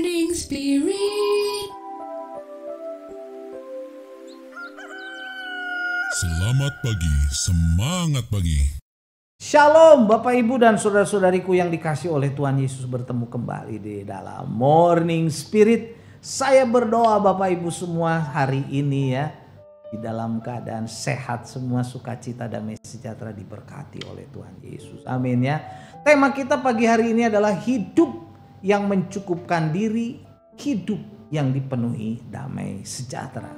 Morning Spirit. Selamat pagi, semangat pagi. Shalom Bapak Ibu dan saudara-saudariku yang dikasih oleh Tuhan Yesus bertemu kembali di dalam Morning Spirit. Saya berdoa Bapak Ibu semua hari ini ya di dalam keadaan sehat semua sukacita damai sejahtera diberkati oleh Tuhan Yesus. Amin ya. Tema kita pagi hari ini adalah hidup yang mencukupkan diri, hidup yang dipenuhi damai sejahtera.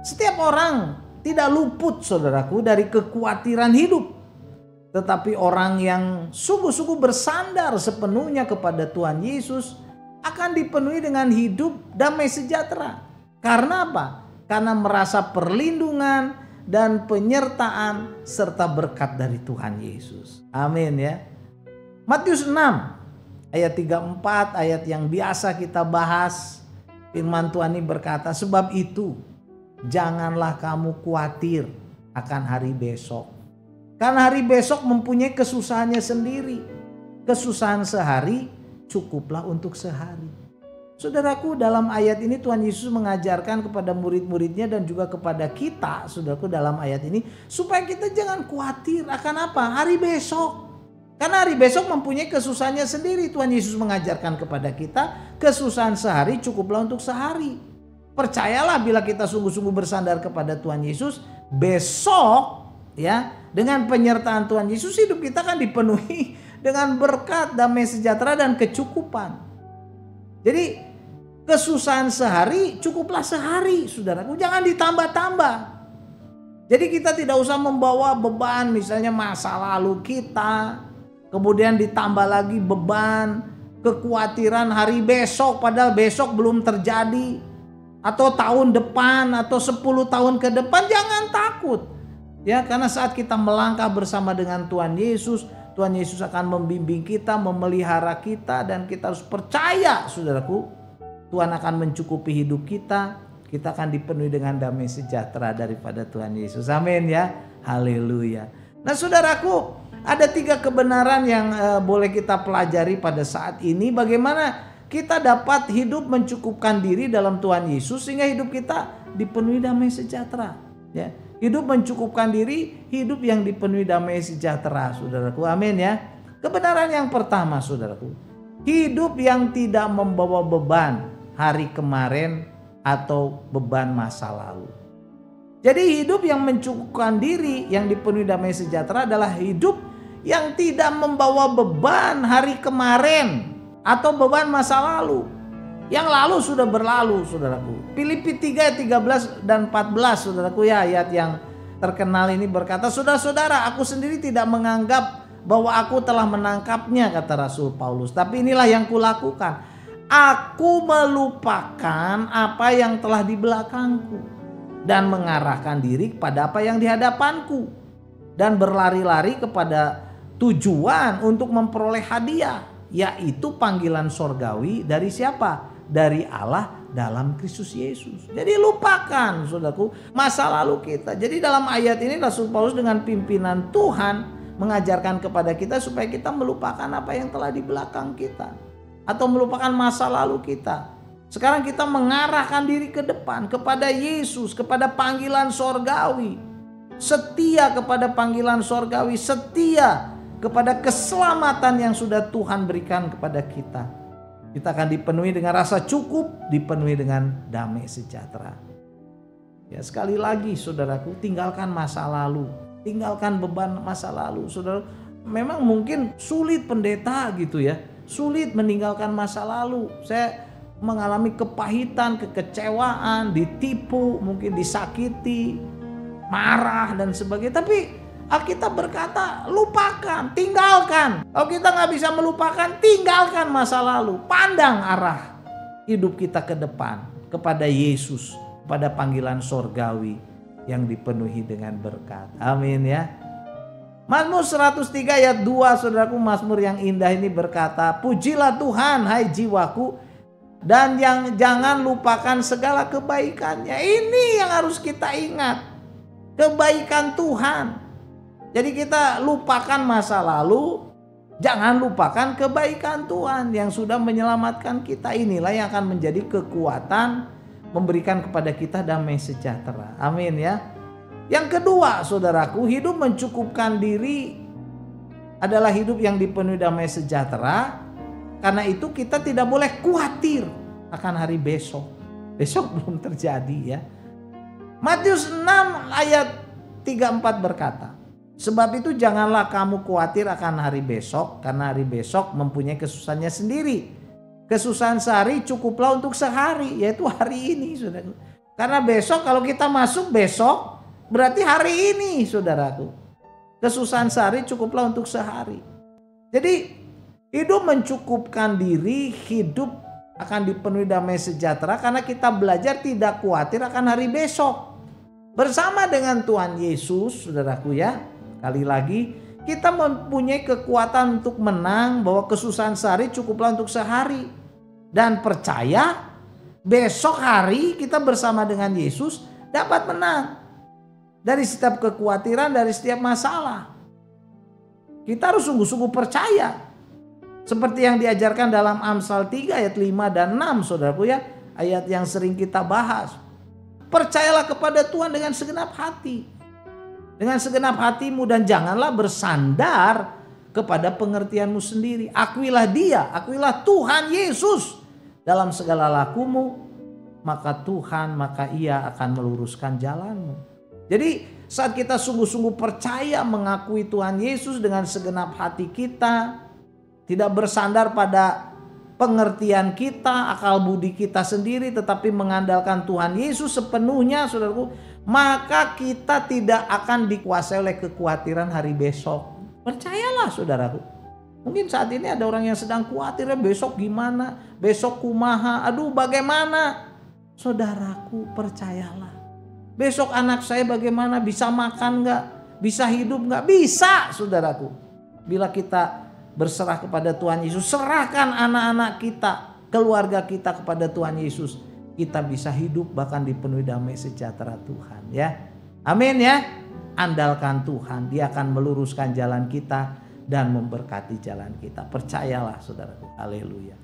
Setiap orang tidak luput saudaraku dari kekhawatiran hidup. Tetapi orang yang sungguh-sungguh bersandar sepenuhnya kepada Tuhan Yesus akan dipenuhi dengan hidup damai sejahtera. Karena apa? Karena merasa perlindungan dan penyertaan serta berkat dari Tuhan Yesus. Amin ya. Matius 6 ayat 34 ayat yang biasa kita bahas. Firman Tuhan ini berkata, sebab itu janganlah kamu khawatir akan hari besok. Karena hari besok mempunyai kesusahannya sendiri. Kesusahan sehari cukuplah untuk sehari. Saudaraku dalam ayat ini Tuhan Yesus mengajarkan kepada murid-muridnya dan juga kepada kita saudaraku dalam ayat ini. Supaya kita jangan khawatir akan apa? Hari besok. Karena hari besok mempunyai kesusahannya sendiri. Tuhan Yesus mengajarkan kepada kita kesusahan sehari cukuplah untuk sehari. Percayalah bila kita sungguh-sungguh bersandar kepada Tuhan Yesus, besok ya dengan penyertaan Tuhan Yesus hidup kita kan dipenuhi dengan berkat, damai sejahtera dan kecukupan. Jadi kesusahan sehari cukuplah sehari, saudaraku. Jangan ditambah-tambah. Jadi kita tidak usah membawa beban misalnya masa lalu kita, kemudian ditambah lagi beban kekhawatiran hari besok padahal besok belum terjadi atau tahun depan atau 10 tahun ke depan jangan takut. Ya, karena saat kita melangkah bersama dengan Tuhan Yesus, Tuhan Yesus akan membimbing kita, memelihara kita dan kita harus percaya, Saudaraku, Tuhan akan mencukupi hidup kita. Kita akan dipenuhi dengan damai sejahtera daripada Tuhan Yesus. Amin ya. Haleluya. Nah, Saudaraku, ada tiga kebenaran yang uh, boleh kita pelajari pada saat ini bagaimana kita dapat hidup mencukupkan diri dalam Tuhan Yesus sehingga hidup kita dipenuhi damai sejahtera. Ya, hidup mencukupkan diri, hidup yang dipenuhi damai sejahtera, saudaraku. Amin ya. Kebenaran yang pertama, saudaraku, hidup yang tidak membawa beban hari kemarin atau beban masa lalu. Jadi hidup yang mencukupkan diri, yang dipenuhi damai sejahtera adalah hidup yang tidak membawa beban hari kemarin atau beban masa lalu. Yang lalu sudah berlalu, saudaraku. Filipi 3 ayat 13 dan 14, saudaraku ya ayat yang terkenal ini berkata, Saudara-saudara, aku sendiri tidak menganggap bahwa aku telah menangkapnya, kata Rasul Paulus. Tapi inilah yang kulakukan. Aku melupakan apa yang telah di belakangku. Dan mengarahkan diri kepada apa yang di hadapanku. Dan berlari-lari kepada tujuan untuk memperoleh hadiah yaitu panggilan sorgawi dari siapa? Dari Allah dalam Kristus Yesus. Jadi lupakan saudaraku masa lalu kita. Jadi dalam ayat ini Rasul Paulus dengan pimpinan Tuhan mengajarkan kepada kita supaya kita melupakan apa yang telah di belakang kita. Atau melupakan masa lalu kita. Sekarang kita mengarahkan diri ke depan kepada Yesus, kepada panggilan sorgawi. Setia kepada panggilan sorgawi, setia kepada keselamatan yang sudah Tuhan berikan kepada kita. Kita akan dipenuhi dengan rasa cukup, dipenuhi dengan damai sejahtera. Ya sekali lagi saudaraku, tinggalkan masa lalu, tinggalkan beban masa lalu. Saudara, memang mungkin sulit pendeta gitu ya, sulit meninggalkan masa lalu. Saya mengalami kepahitan, kekecewaan, ditipu, mungkin disakiti, marah dan sebagainya. Tapi Alkitab berkata, lupakan, tinggalkan. Kalau kita nggak bisa melupakan, tinggalkan masa lalu. Pandang arah hidup kita ke depan kepada Yesus, pada panggilan sorgawi yang dipenuhi dengan berkat. Amin ya. Mazmur 103 ayat 2 saudaraku Mazmur yang indah ini berkata Pujilah Tuhan hai jiwaku Dan yang jangan lupakan segala kebaikannya Ini yang harus kita ingat Kebaikan Tuhan jadi kita lupakan masa lalu, Jangan lupakan kebaikan Tuhan yang sudah menyelamatkan kita. Inilah yang akan menjadi kekuatan memberikan kepada kita damai sejahtera. Amin ya. Yang kedua, saudaraku, hidup mencukupkan diri adalah hidup yang dipenuhi damai sejahtera. Karena itu kita tidak boleh khawatir akan hari besok. Besok belum terjadi ya. Matius 6 ayat 34 berkata, Sebab itu janganlah kamu khawatir akan hari besok karena hari besok mempunyai kesusahannya sendiri. Kesusahan sehari cukuplah untuk sehari yaitu hari ini saudara. Karena besok kalau kita masuk besok berarti hari ini saudaraku. Kesusahan sehari cukuplah untuk sehari. Jadi hidup mencukupkan diri, hidup akan dipenuhi damai sejahtera karena kita belajar tidak khawatir akan hari besok. Bersama dengan Tuhan Yesus, saudaraku ya, Kali lagi, kita mempunyai kekuatan untuk menang bahwa kesusahan sehari cukuplah untuk sehari. Dan percaya besok hari kita bersama dengan Yesus dapat menang. Dari setiap kekhawatiran, dari setiap masalah. Kita harus sungguh-sungguh percaya. Seperti yang diajarkan dalam Amsal 3 ayat 5 dan 6 saudaraku ya. Ayat yang sering kita bahas. Percayalah kepada Tuhan dengan segenap hati dengan segenap hatimu dan janganlah bersandar kepada pengertianmu sendiri. Akuilah dia, akuilah Tuhan Yesus dalam segala lakumu, maka Tuhan, maka ia akan meluruskan jalanmu. Jadi saat kita sungguh-sungguh percaya mengakui Tuhan Yesus dengan segenap hati kita, tidak bersandar pada pengertian kita, akal budi kita sendiri, tetapi mengandalkan Tuhan Yesus sepenuhnya, saudaraku, maka kita tidak akan dikuasai oleh kekhawatiran hari besok. Percayalah saudaraku. Mungkin saat ini ada orang yang sedang khawatir besok gimana, besok kumaha, aduh bagaimana. Saudaraku percayalah. Besok anak saya bagaimana, bisa makan nggak, bisa hidup nggak, bisa saudaraku. Bila kita berserah kepada Tuhan Yesus, serahkan anak-anak kita, keluarga kita kepada Tuhan Yesus kita bisa hidup bahkan dipenuhi damai sejahtera Tuhan ya. Amin ya. Andalkan Tuhan, dia akan meluruskan jalan kita dan memberkati jalan kita. Percayalah saudaraku. Haleluya.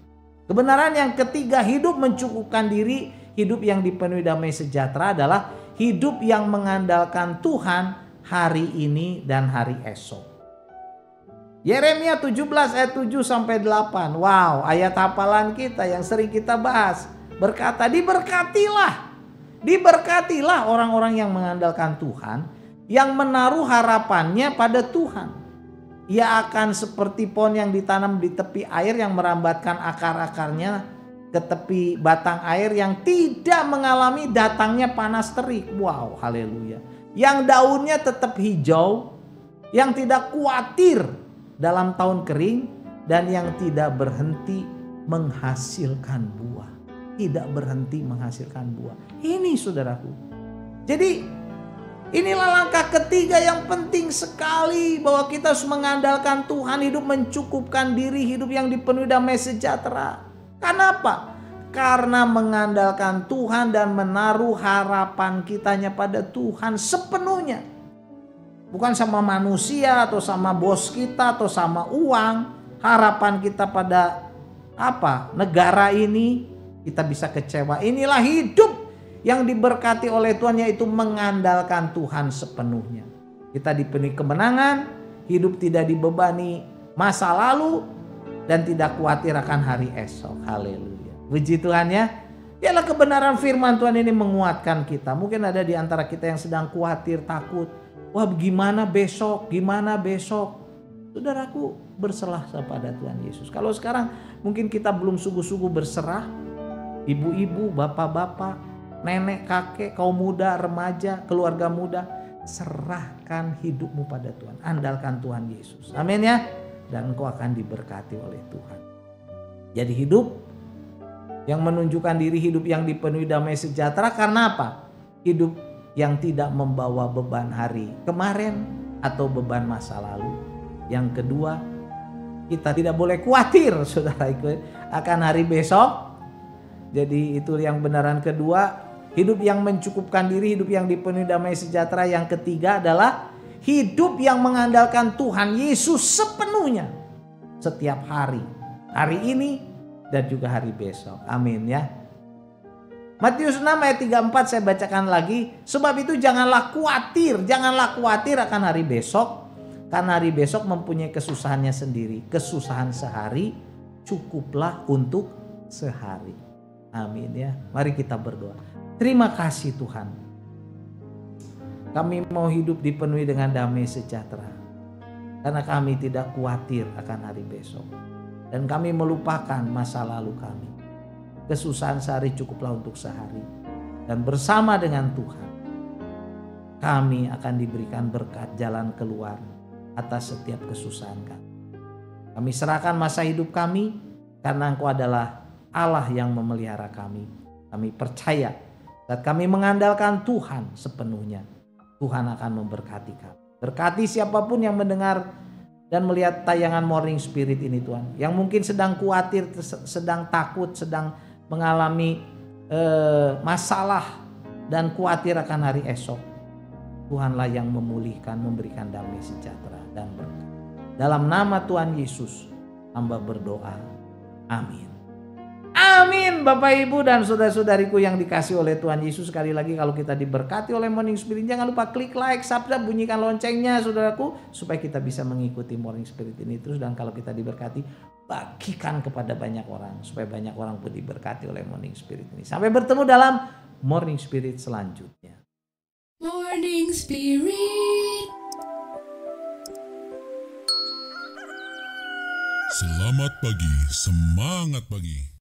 Kebenaran yang ketiga, hidup mencukupkan diri, hidup yang dipenuhi damai sejahtera adalah hidup yang mengandalkan Tuhan hari ini dan hari esok. Yeremia 17 ayat 7 sampai 8. Wow, ayat hafalan kita yang sering kita bahas berkata, "Diberkatilah, diberkatilah orang-orang yang mengandalkan Tuhan, yang menaruh harapannya pada Tuhan." Ia akan seperti pohon yang ditanam di tepi air yang merambatkan akar-akarnya ke tepi batang air yang tidak mengalami datangnya panas terik. Wow, haleluya. Yang daunnya tetap hijau, yang tidak khawatir dalam tahun kering dan yang tidak berhenti menghasilkan buah tidak berhenti menghasilkan buah. Ini saudaraku. Jadi inilah langkah ketiga yang penting sekali bahwa kita harus mengandalkan Tuhan hidup mencukupkan diri hidup yang dipenuhi damai sejahtera. Kenapa? Karena mengandalkan Tuhan dan menaruh harapan kitanya pada Tuhan sepenuhnya. Bukan sama manusia atau sama bos kita atau sama uang. Harapan kita pada apa? Negara ini, kita bisa kecewa. Inilah hidup yang diberkati oleh Tuhan yaitu mengandalkan Tuhan sepenuhnya. Kita dipenuhi kemenangan, hidup tidak dibebani masa lalu dan tidak khawatir akan hari esok. Haleluya. Puji Tuhan ya. Biarlah kebenaran firman Tuhan ini menguatkan kita. Mungkin ada di antara kita yang sedang khawatir, takut. Wah gimana besok, gimana besok. Saudaraku berserah kepada Tuhan Yesus. Kalau sekarang mungkin kita belum sungguh-sungguh berserah, ibu-ibu, bapak-bapak, nenek, kakek, kaum muda, remaja, keluarga muda, serahkan hidupmu pada Tuhan. Andalkan Tuhan Yesus. Amin ya. Dan engkau akan diberkati oleh Tuhan. Jadi hidup yang menunjukkan diri hidup yang dipenuhi damai sejahtera karena apa? Hidup yang tidak membawa beban hari kemarin atau beban masa lalu. Yang kedua, kita tidak boleh khawatir saudara akan hari besok jadi itu yang benaran kedua, hidup yang mencukupkan diri, hidup yang dipenuhi damai sejahtera. Yang ketiga adalah hidup yang mengandalkan Tuhan Yesus sepenuhnya. setiap hari. Hari ini dan juga hari besok. Amin ya. Matius 6 ayat 34 saya bacakan lagi. Sebab itu janganlah khawatir, janganlah khawatir akan hari besok. Karena hari besok mempunyai kesusahannya sendiri. Kesusahan sehari cukuplah untuk sehari. Amin ya. Mari kita berdoa. Terima kasih Tuhan. Kami mau hidup dipenuhi dengan damai sejahtera. Karena kami tidak khawatir akan hari besok. Dan kami melupakan masa lalu kami. Kesusahan sehari cukuplah untuk sehari. Dan bersama dengan Tuhan. Kami akan diberikan berkat jalan keluar atas setiap kesusahan kami. Kami serahkan masa hidup kami karena Engkau adalah Allah yang memelihara kami. Kami percaya saat kami mengandalkan Tuhan sepenuhnya, Tuhan akan memberkati kami. Berkati siapa pun yang mendengar dan melihat tayangan Morning Spirit ini Tuhan. Yang mungkin sedang khawatir, sedang takut, sedang mengalami eh, masalah dan khawatir akan hari esok. Tuhanlah yang memulihkan, memberikan damai sejahtera dan berkat. Dalam nama Tuhan Yesus, hamba berdoa. Amin. Amin Bapak Ibu dan saudara-saudariku yang dikasih oleh Tuhan Yesus Sekali lagi kalau kita diberkati oleh Morning Spirit Jangan lupa klik like, subscribe, bunyikan loncengnya saudaraku Supaya kita bisa mengikuti Morning Spirit ini terus Dan kalau kita diberkati bagikan kepada banyak orang Supaya banyak orang pun diberkati oleh Morning Spirit ini Sampai bertemu dalam Morning Spirit selanjutnya Morning Spirit. Selamat pagi, semangat pagi.